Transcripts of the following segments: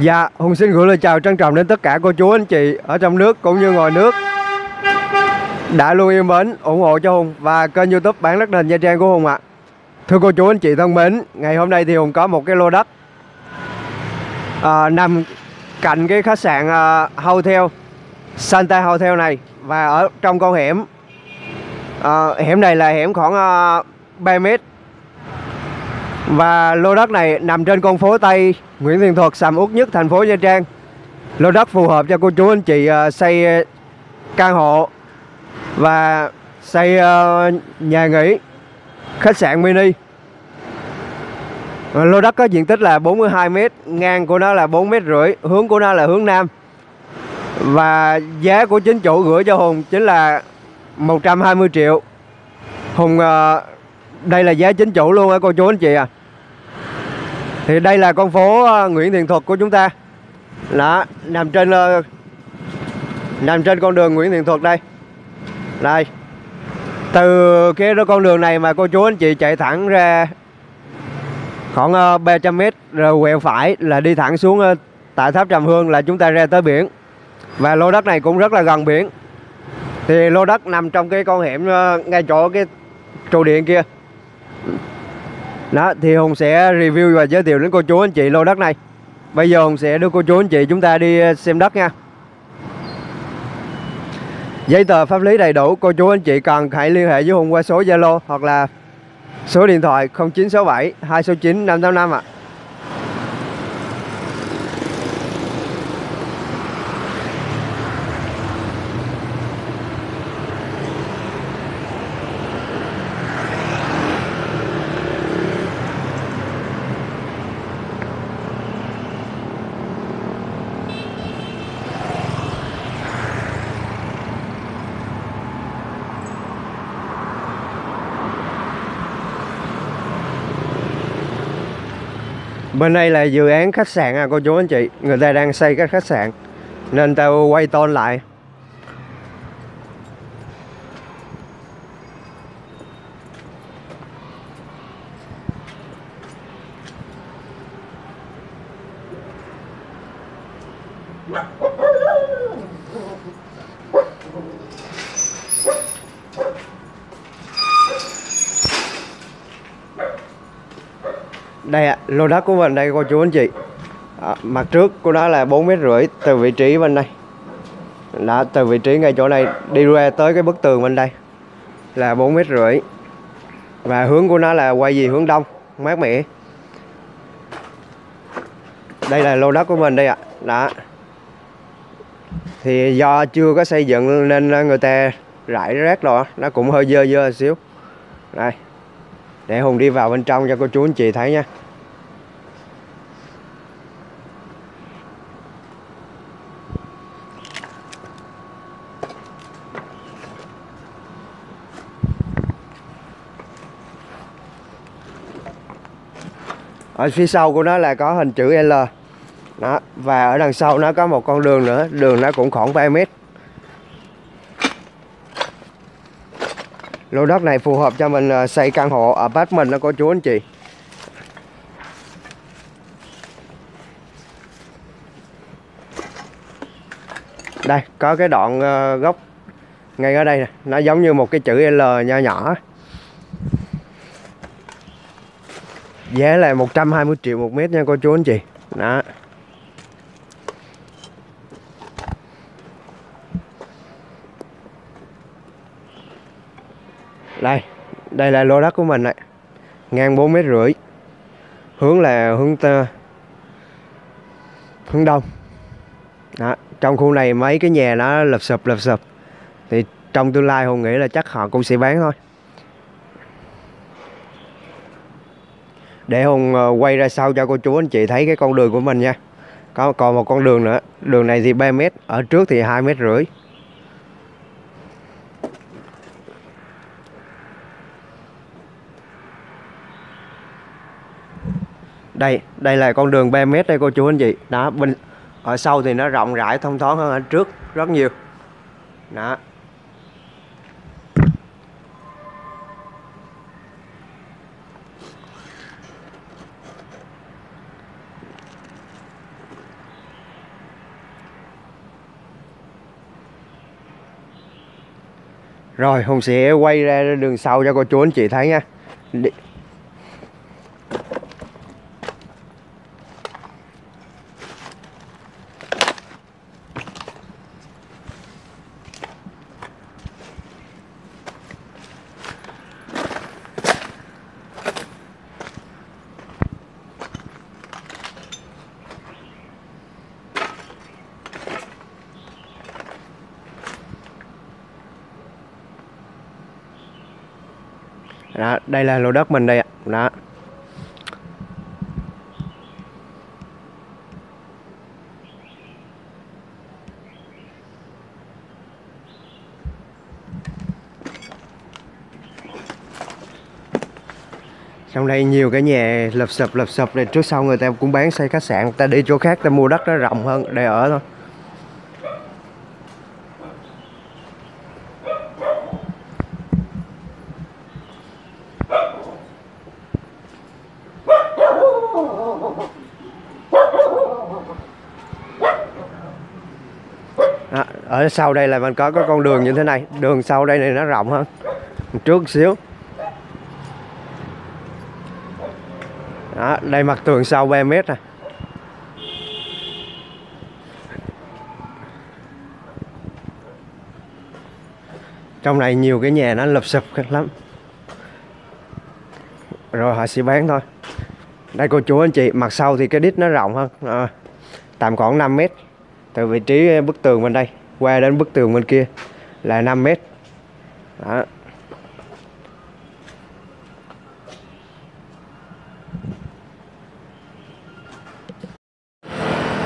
Dạ, Hùng xin gửi lời chào trân trọng đến tất cả cô chú anh chị ở trong nước cũng như ngoài nước đã luôn yêu mến, ủng hộ cho Hùng và kênh youtube bán đất nền Nha Trang của Hùng ạ. Thưa cô chú anh chị thân mến, ngày hôm nay thì Hùng có một cái lô đất à, nằm cạnh cái khách sạn à, Hotel Santa Hotel này và ở trong con hẻm à, hẻm này là hẻm khoảng à, 3 mét và lô đất này nằm trên con phố Tây Nguyễn Thiện Thuật, sầm uất nhất thành phố Nha Trang. Lô đất phù hợp cho cô chú anh chị ờ, xây ờ, căn hộ và xây ờ, nhà nghỉ, khách sạn mini. Lô đất có diện tích là 42 m, ngang của nó là 4 m rưỡi, hướng của nó là hướng nam. Và giá của chính chủ gửi cho Hùng chính là 120 triệu. Hùng đây là giá chính chủ luôn á cô chú anh chị à thì đây là con phố ờ, Nguyễn Thiện Thuật của chúng ta. Đó, nằm trên ờ, nằm trên con đường Nguyễn Thiện Thuật đây. Đây. Từ cái đó con đường này mà cô chú anh chị chạy thẳng ra khoảng ờ, 300 mét m rồi quẹo phải là đi thẳng xuống tại tháp Trầm Hương là chúng ta ra tới biển. Và lô đất này cũng rất là gần biển. Thì lô đất nằm trong cái con hẻm ngay chỗ cái trụ điện kia đó, thì Hùng sẽ review và giới thiệu đến cô chú anh chị lô đất này bây giờ Hùng sẽ đưa cô chú anh chị chúng ta đi ờ, xem đất nha giấy tờ pháp lý đầy đủ, cô chú anh chị cần hãy liên hệ với Hùng qua số Zalo hoặc là số điện thoại 0967 269 585 ạ à. Bên đây là dự án khách sạn à cô chú anh chị. Người ta đang xây các khách sạn. Nên tao quay tôn lại. Đây ạ lô đất của mình đây cô chú anh chị. À, mặt trước của nó là bốn mét rưỡi từ vị trí bên đây. Đã từ vị trí ngay chỗ này đi ra tới cái bức tường bên đây là bốn mét rưỡi. Và hướng của nó là quay gì hướng đông mát mẻ. Đây là lô đất của mình đây ạ đã đó. Thì do chưa có xây dựng nên người ta rải rác rồi nó cũng hơi dơ dơ xíu. Đây để Hùng đi vào bên trong cho cô chú anh chị thấy nha. Ở phía sau của nó là có hình chữ L. Đó, và ở đằng sau nó có một con đường nữa, đường nó cũng khoảng 3 mét. Lô đất này phù hợp cho mình ờ, xây căn hộ ở bát mình đó, cô chú anh chị. Đây, có cái đoạn ờ, gốc ngay ở đây nè. Nó giống như một cái chữ L nho nhỏ. Giá là 120 triệu một mét nha, cô chú anh chị. Đó. Đây đây là lô đất của mình này ngang 4 mét rưỡi. Hướng là hướng tơ, hướng đông. Đó. trong khu này mấy cái nhà nó lập sụp lập sụp. Thì trong tương lai hùng nghĩ là chắc họ cũng sẽ bán thôi. Để hùng ờ, quay ra sau cho cô chú anh chị thấy cái con đường của mình nha. Có, còn một con đường nữa. Đường này thì 3 mét, ở trước thì hai mét rưỡi. đây đây là con đường 3 mét đây, cô chú anh chị. Đó, bên, ở sau thì nó rộng rãi, thông thoáng hơn ở trước, rất nhiều. Đó. Rồi, Hùng sẽ quay ra đường sau cho cô chú anh chị thấy nha. Đó, đây là lô đất mình đây ạ. Đó. Trong đây nhiều cái nhà lập sập lập sập này, trước sau người ta cũng bán xây khách sạn ta đi chỗ khác ta mua đất nó rộng hơn, để ở thôi. À, ở sau đây là mình có có con đường như thế này. Đường sau đây này nó rộng hơn. Trước xíu. Đó, đây mặt tường sau 3 mét nè. Trong này nhiều cái nhà nó lập sụp lắm. Rồi họ sẽ bán thôi. Đây cô chú anh chị mặt sau thì cái đít nó rộng hơn. À, tầm khoảng 5 mét từ vị trí ờ, bức tường bên đây, qua đến bức tường bên kia là 5 mét. Đó.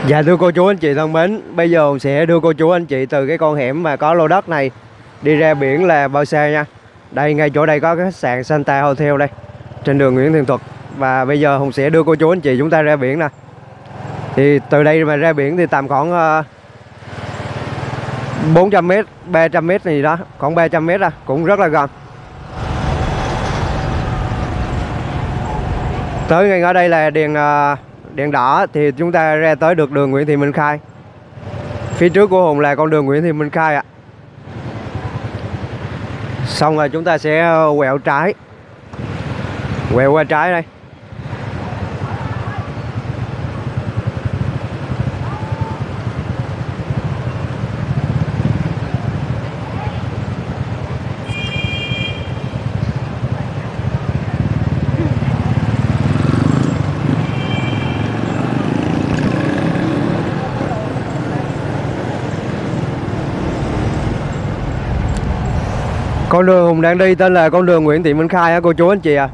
Dạ thưa cô chú anh chị thân mến, Bây giờ sẽ đưa cô chú anh chị từ cái con hẻm mà có lô đất này Đi ra biển là bao xa nha. Đây, ngay chỗ đây có cái khách sạn Santa Hotel đây, Trên đường Nguyễn Thiên Thuật. Và bây giờ Hùng sẽ đưa cô chú anh chị chúng ta ra biển nè. Thì từ đây mà ra biển thì tầm khoảng ờ, uh, 400 mét 300 mét gì đó Khoảng 300 mét à Cũng rất là gần. Tới ngay ở đây là đèn uh, đèn đỏ thì chúng ta ra tới được đường Nguyễn Thị Minh Khai. Phía trước của Hùng là con đường Nguyễn Thị Minh Khai ạ. Xong rồi chúng ta sẽ ờ, quẹo trái. Quẹo qua trái đây. Con đường Hùng đang đi tên là con đường Nguyễn Thị Minh Khai á cô chú anh chị à.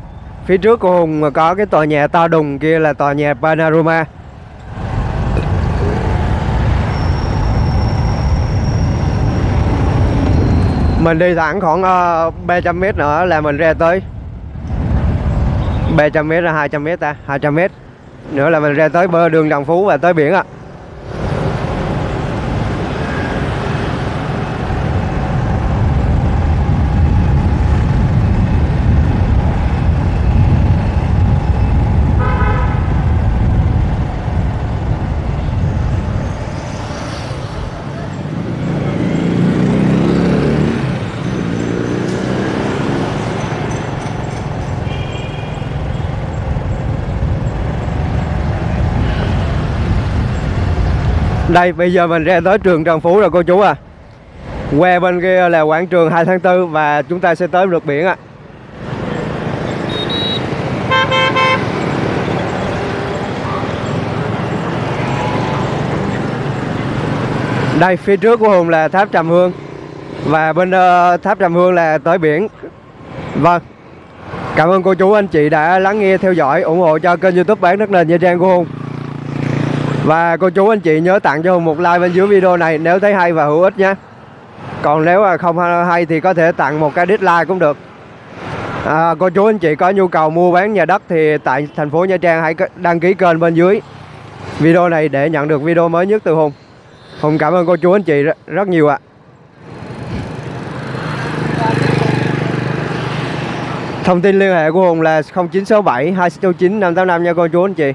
Phía trước của Hùng có cái tòa nhà to đùng kia là tòa nhà Panorama. Mình đi thẳng khoảng ờ, uh, 300 mét nữa là mình ra tới 300 mét là 200 mét ta 200 mét nữa là mình ra tới bờ đường Đồng Phú và tới biển ạ Đây bây giờ mình ra tới trường Trần Phú rồi cô chú à. Qua bên kia là quảng trường 2 tháng 4 Và chúng ta sẽ tới được biển ạ. Đây phía trước của Hùng là tháp Trầm Hương Và bên uh, tháp Trầm Hương là tới biển. Vâng. Cảm ơn cô chú anh chị đã lắng nghe theo dõi ủng hộ cho kênh youtube bán đất nền Nha Trang của Hùng và cô chú anh chị nhớ tặng cho Hùng một like bên dưới video này nếu thấy hay và hữu ích nhé. Còn nếu mà không hay thì có thể tặng một cái dislike cũng được. À, Cô chú anh chị có nhu cầu mua bán nhà đất thì tại thành phố Nha Trang hãy đăng ký kênh bên dưới video này để nhận được video mới nhất từ Hùng. Hùng cảm ơn cô chú anh chị rất nhiều ạ. Thông tin liên hệ của Hùng là 0967 269 585 nha cô chú anh chị.